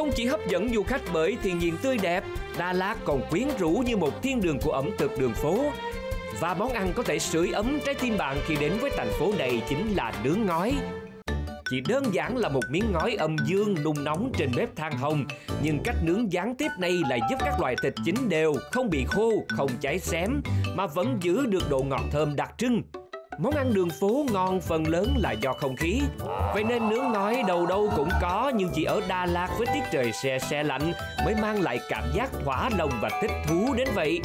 Không chỉ hấp dẫn du khách bởi thiên nhiên tươi đẹp, Đà Lạt còn quyến rũ như một thiên đường của ẩm thực đường phố. Và món ăn có thể sưởi ấm trái tim bạn khi đến với thành phố này chính là nướng ngói. Chỉ đơn giản là một miếng ngói âm dương nung nóng trên bếp than hồng Nhưng cách nướng gián tiếp này lại giúp các loại thịt chín đều, không bị khô, không cháy xém Mà vẫn giữ được độ ngọt thơm đặc trưng Món ăn đường phố ngon phần lớn là do không khí. Vậy nên nướng ngói đâu đâu cũng có, Nhưng chỉ ở Đà Lạt với tiết trời xe xe lạnh Mới mang lại cảm giác thỏa lòng và thích thú đến vậy.